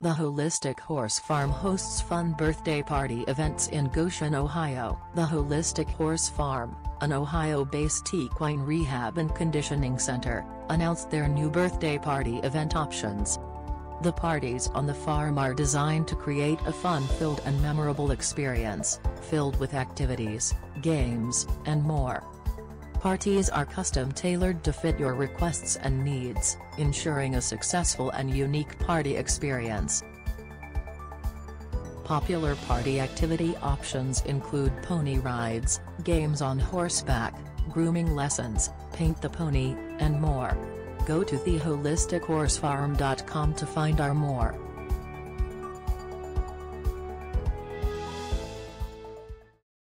The Holistic Horse Farm hosts fun birthday party events in Goshen, Ohio. The Holistic Horse Farm, an Ohio-based equine rehab and conditioning center, announced their new birthday party event options. The parties on the farm are designed to create a fun-filled and memorable experience, filled with activities, games, and more. Parties are custom-tailored to fit your requests and needs, ensuring a successful and unique party experience. Popular party activity options include pony rides, games on horseback, grooming lessons, paint the pony, and more. Go to theholistichorsefarm.com to find out more.